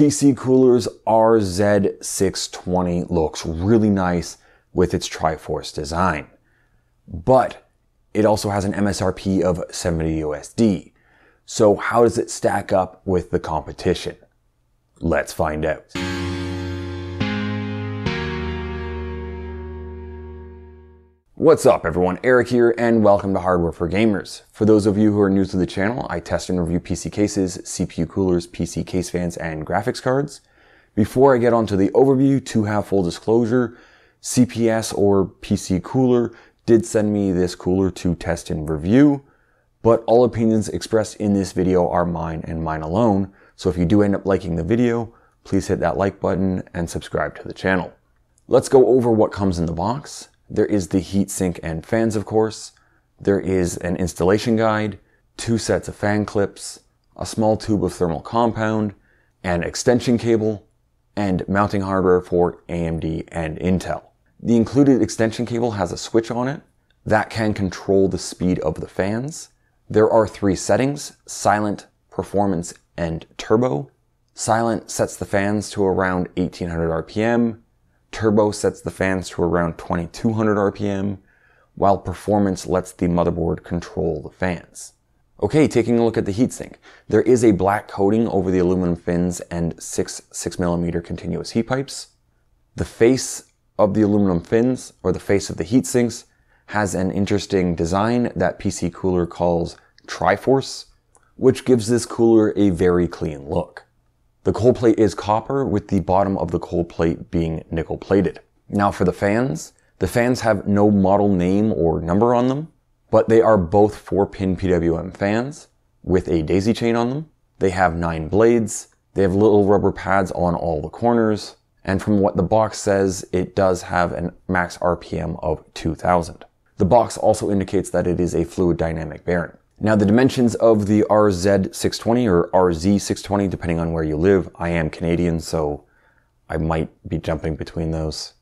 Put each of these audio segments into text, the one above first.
PC Cooler's RZ620 looks really nice with its Triforce design. But it also has an MSRP of 70 USD. So how does it stack up with the competition? Let's find out. What's up everyone, Erik here and welcome to Hardware for Gamers. For those of you who are new to the channel, I test and review PC cases, CPU coolers, PC case fans, and graphics cards. Before I get onto the overview, to have full disclosure, CPS or PC Cooler did send me this cooler to test and review, but all opinions expressed in this video are mine and mine alone, so if you do end up liking the video, please hit that like button and subscribe to the channel. Let's go over what comes in the box. There is the heatsink and fans, of course. There is an installation guide, two sets of fan clips, a small tube of thermal compound, an extension cable, and mounting hardware for AMD and Intel. The included extension cable has a switch on it that can control the speed of the fans. There are three settings, silent, performance, and turbo. Silent sets the fans to around 1800 RPM, Turbo sets the fans to around 2200 RPM, while Performance lets the motherboard control the fans. Okay, taking a look at the heatsink. There is a black coating over the aluminum fins and six 6mm continuous heat pipes. The face of the aluminum fins, or the face of the heatsinks, has an interesting design that PC Cooler calls Triforce, which gives this cooler a very clean look. The cold plate is copper with the bottom of the cold plate being nickel plated. Now for the fans, the fans have no model name or number on them, but they are both 4 pin PWM fans with a daisy chain on them. They have 9 blades, they have little rubber pads on all the corners, and from what the box says, it does have a max RPM of 2000. The box also indicates that it is a fluid dynamic bearing. Now the dimensions of the RZ620 or RZ620, depending on where you live, I am Canadian, so I might be jumping between those.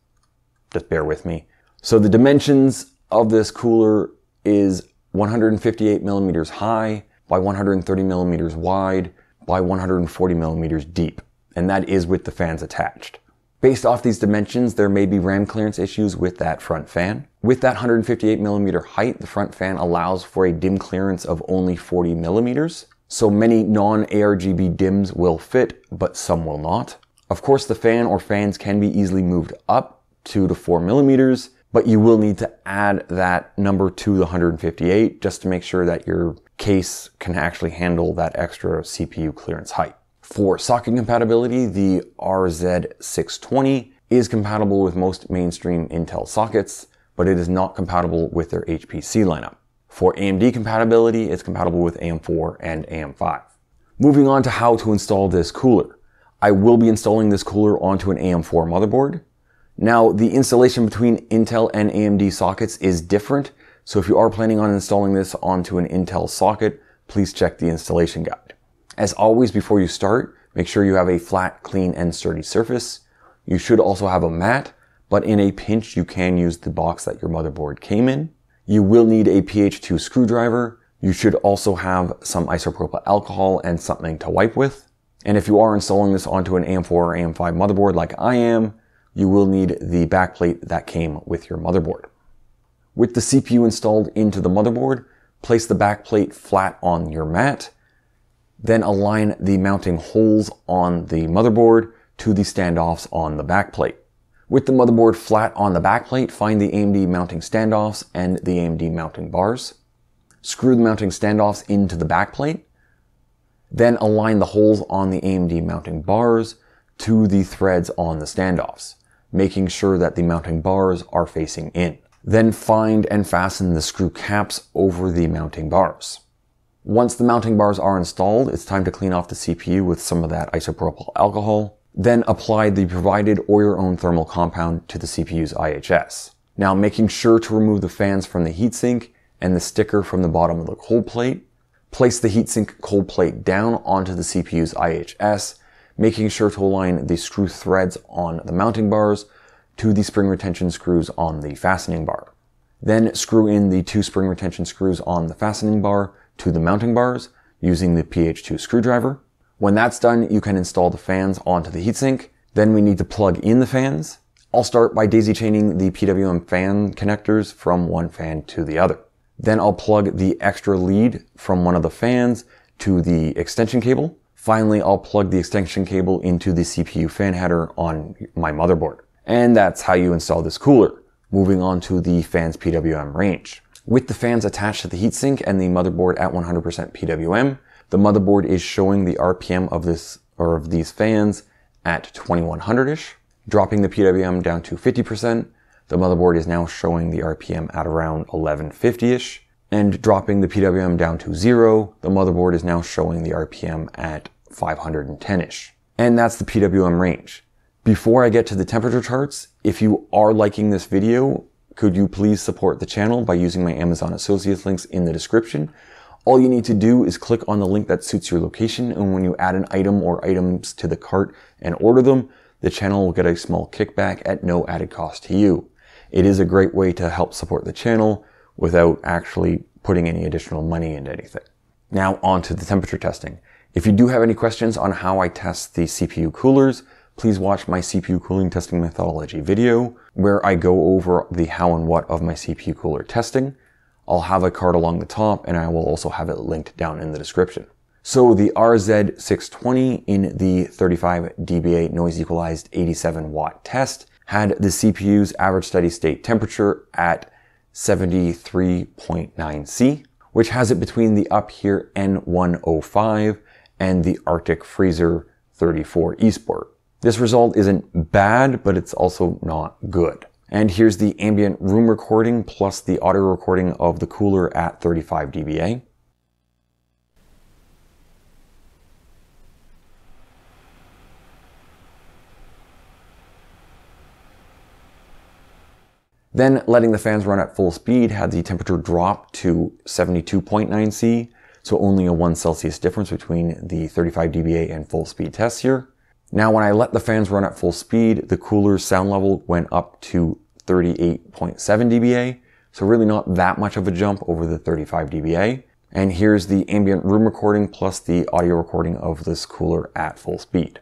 Just bear with me. So the dimensions of this cooler is 158 millimeters high by 130 millimeters wide by 140 millimeters deep. And that is with the fans attached. Based off these dimensions, there may be ram clearance issues with that front fan. With that 158 millimeter height, the front fan allows for a DIMM clearance of only 40 millimeters. So many non-ARGB DIMMs will fit, but some will not. Of course, the fan or fans can be easily moved up two to four millimeters, but you will need to add that number to the 158 just to make sure that your case can actually handle that extra CPU clearance height. For socket compatibility, the RZ620 is compatible with most mainstream Intel sockets, but it is not compatible with their HPC lineup. For AMD compatibility, it's compatible with AM4 and AM5. Moving on to how to install this cooler. I will be installing this cooler onto an AM4 motherboard. Now, the installation between Intel and AMD sockets is different, so if you are planning on installing this onto an Intel socket, please check the installation guide. As always, before you start, make sure you have a flat, clean, and sturdy surface. You should also have a mat, but in a pinch, you can use the box that your motherboard came in. You will need a PH2 screwdriver. You should also have some isopropyl alcohol and something to wipe with. And if you are installing this onto an AM4 or AM5 motherboard like I am, you will need the backplate that came with your motherboard. With the CPU installed into the motherboard, place the backplate flat on your mat then align the mounting holes on the motherboard to the standoffs on the backplate. With the motherboard flat on the backplate, find the AMD mounting standoffs and the AMD mounting bars. Screw the mounting standoffs into the backplate. Then align the holes on the AMD mounting bars to the threads on the standoffs, making sure that the mounting bars are facing in. Then find and fasten the screw caps over the mounting bars. Once the mounting bars are installed, it's time to clean off the CPU with some of that isopropyl alcohol. Then apply the provided or your own thermal compound to the CPU's IHS. Now making sure to remove the fans from the heatsink and the sticker from the bottom of the cold plate. Place the heatsink cold plate down onto the CPU's IHS, making sure to align the screw threads on the mounting bars to the spring retention screws on the fastening bar. Then screw in the two spring retention screws on the fastening bar to the mounting bars using the PH2 screwdriver. When that's done, you can install the fans onto the heatsink. Then we need to plug in the fans. I'll start by daisy chaining the PWM fan connectors from one fan to the other. Then I'll plug the extra lead from one of the fans to the extension cable. Finally, I'll plug the extension cable into the CPU fan header on my motherboard. And that's how you install this cooler. Moving on to the fan's PWM range. With the fans attached to the heatsink and the motherboard at 100% PWM, the motherboard is showing the RPM of this or of these fans at 2100-ish. Dropping the PWM down to 50%, the motherboard is now showing the RPM at around 1150-ish. And dropping the PWM down to zero, the motherboard is now showing the RPM at 510-ish. And that's the PWM range. Before I get to the temperature charts, if you are liking this video, could you please support the channel by using my Amazon Associates links in the description? All you need to do is click on the link that suits your location, and when you add an item or items to the cart and order them, the channel will get a small kickback at no added cost to you. It is a great way to help support the channel without actually putting any additional money into anything. Now on to the temperature testing. If you do have any questions on how I test the CPU coolers, please watch my CPU cooling testing methodology video where I go over the how and what of my CPU cooler testing. I'll have a card along the top and I will also have it linked down in the description. So the RZ620 in the 35 dBA noise equalized 87 watt test had the CPU's average steady state temperature at 73.9 C, which has it between the Uphere N105 and the Arctic Freezer 34 eSport. This result isn't bad, but it's also not good. And here's the ambient room recording plus the audio recording of the cooler at 35 dBA. Then letting the fans run at full speed had the temperature drop to 72.9 C, so only a 1 Celsius difference between the 35 dBA and full speed tests here. Now when I let the fans run at full speed, the cooler's sound level went up to 38.7 dBA, so really not that much of a jump over the 35 dBA. And here's the ambient room recording plus the audio recording of this cooler at full speed.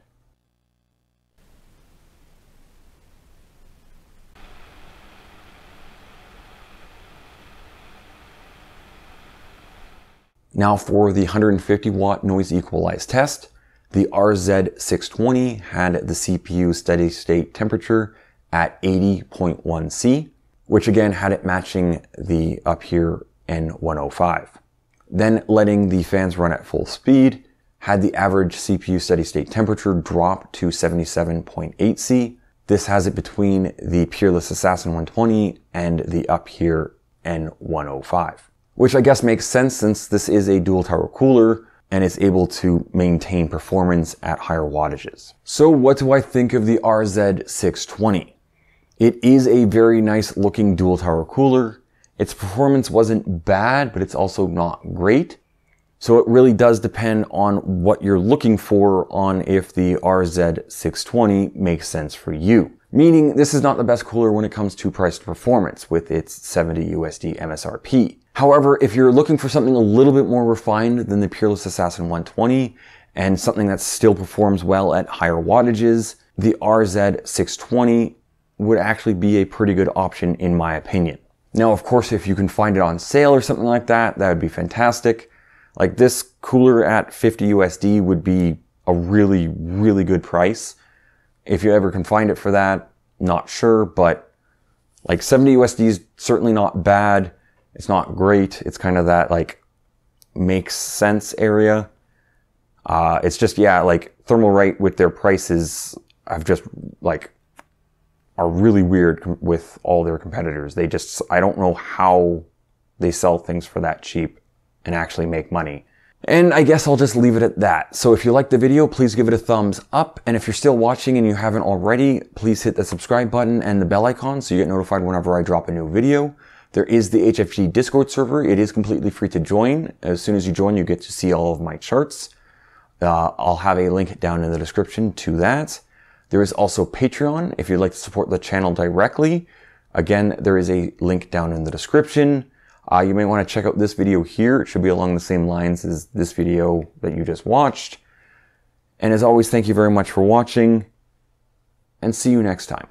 Now for the 150 watt noise equalized test, the RZ620 had the CPU steady state temperature at 80.1 C, which again had it matching the Uphere N105. Then letting the fans run at full speed had the average CPU steady state temperature drop to 77.8 C. This has it between the Peerless Assassin 120 and the Uphere N105 which I guess makes sense since this is a dual tower cooler and it's able to maintain performance at higher wattages. So what do I think of the RZ620? It is a very nice looking dual tower cooler. Its performance wasn't bad, but it's also not great. So it really does depend on what you're looking for on if the RZ620 makes sense for you. Meaning this is not the best cooler when it comes to price to performance with its 70 USD MSRP. However, if you're looking for something a little bit more refined than the Peerless Assassin 120 and something that still performs well at higher wattages, the RZ620 would actually be a pretty good option in my opinion. Now, of course, if you can find it on sale or something like that, that would be fantastic. Like this cooler at 50 USD would be a really, really good price. If you ever can find it for that, not sure, but like 70 USD is certainly not bad. It's not great. It's kind of that like makes sense area. Uh, it's just, yeah, like Thermalright with their prices I've just like are really weird com- with all their competitors. They just, I don't know how they sell things for that cheap and actually make money. And I guess I'll just leave it at that. So if you liked the video, please give it a thumbs up. And if you're still watching and you haven't already, please hit the subscribe button and the bell icon so you get notified whenever I drop a new video. There is the HFG Discord server. It is completely free to join. As soon as you join, you get to see all of my charts. Uh, I'll have a link down in the description to that. There is also Patreon if you'd like to support the channel directly. Again, there is a link down in the description. Uh, you may want to check out this video here. It should be along the same lines as this video that you just watched. And as always, thank you very much for watching, and see you next time.